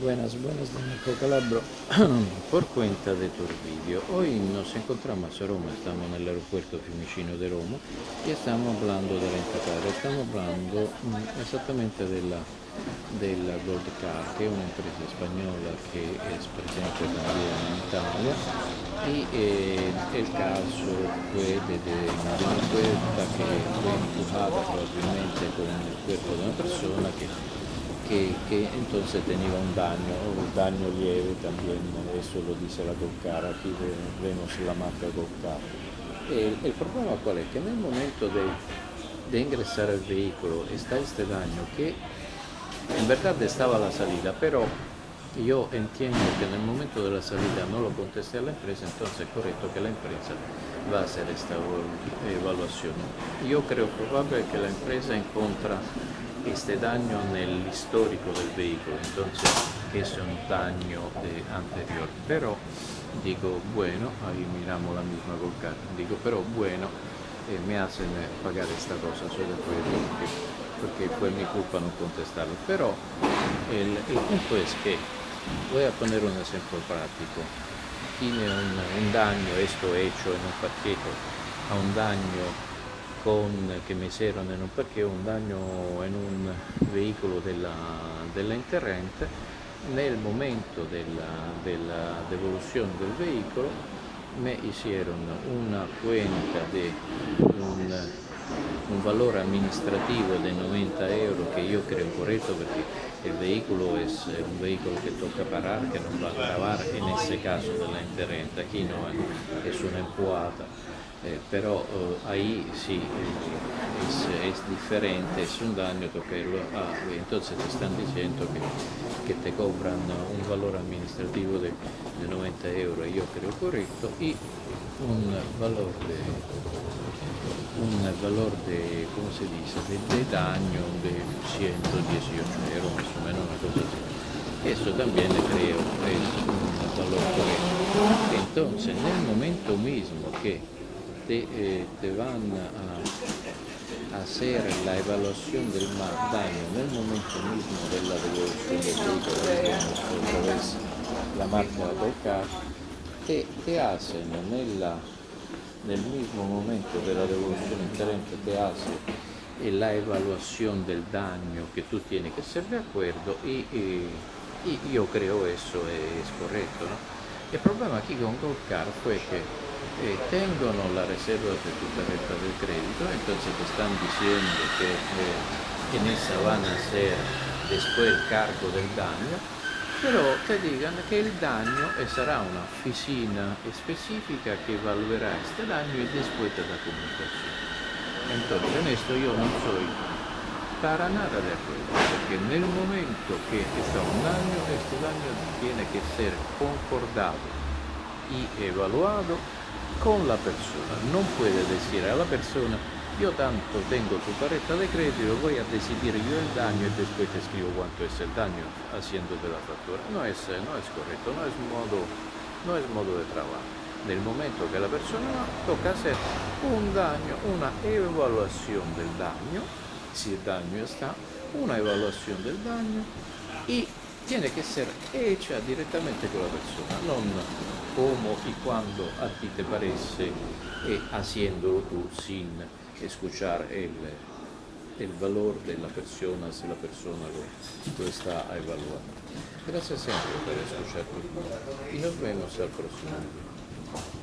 Buenas, buenas de Marco Calabro. Por cuenta de vídeo, hoy nos encontramos a Roma, estamos en el aeropuerto Fiumicino de Roma y estamos hablando de Rentacar, estamos hablando mm, exactamente de la, de la Gold Car, que es una empresa española que es presente también en Italia y eh, el caso fue de, de una puerta que fue empujada probabilmente con el cuerpo de una persona que que, que, entonces tenía un daño, un daño lieve también, eso lo dice la Golcar, aquí vemos la marca Golcar. El, el problema cuál es? Que en el momento de, de ingresar al vehículo está este daño que en verdad estaba la salida, pero yo entiendo que en el momento de la salida no lo contesté a la empresa, entonces es correcto que la empresa va a hacer esta evaluación. Yo creo probable que la empresa encuentra este daño nel histórico del vehículo, entonces que es un daño de anterior. Pero digo, bueno, ahí miramos la misma Golcar, digo, pero bueno, eh, me hacen pagar esta cosa, acuerdo, porque, porque fue mi culpa no contestarlo. Pero el, el punto es que, voy a poner un ejemplo práctico, tiene un, un daño, esto hecho en un paquete, a un daño con, che mi hicieron en un parqueo un daño en un vehículo della, della interrente, nel momento della, della devolución del vehículo me hicieron una cuenta de un, un valore amministrativo de 90 euro che io creo corretto perché il veicolo è un veicolo che tocca parar, che non va a grabar en ese caso della interrente, aquí no è, una empuata eh, però eh, ahí sí es, es, diferente, es un que lo, ah, entonces te están diciendo que, que, te cobran un valor administrativo de, de 90 euros, yo creo correcto, y un valor de, un valor de, ¿cómo se dice?, de, de daño de 118 euros, más o menos una cosa así. Eso también creo es un valor correcto. Entonces, en el momento mismo que te, eh, van a, a, hacer la evaluación del daño en el momento mismo de la devolución del vehículo, la marca del carro, te, te hacen nella, nel mismo momento della devoluzione interente te hace la evaluación del daño que tú tienes que ser de acuerdo y, y, y yo creo eso es correcto. ¿no? El problema aquí con Goldcar fue que eh, tengono la reserva de tu tarjeta de crédito, entonces están diciendo que eh, en esa van a ser después el cargo del daño, però te digan che il daño sarà una oficina specifica che evaluerà este daño e después te da comunicación. Entonces, en esto yo no soy para nada de acuerdo, porque en el momento que está un daño, este daño tiene que ser concordado y evaluado con la persona. No puede decir a la persona, yo tanto tengo tu tarjeta de crédito, voy a decidir yo el daño y después te escribo cuánto es el daño haciéndote la factura. No es, no es correcto, no es, modo, no es modo de trabajo. Nel momento que la persona toca hacer un daño, una evaluación del daño, si el daño está, una evaluación del daño y tiene que ser hecha directamente con la persona, non come y cuando a ti te parece e haciéndolo tú sin escuchar el, el valor de la persona, si la persona lo, lo está evaluando. Gracias siempre por escuchar y nos vemos al video.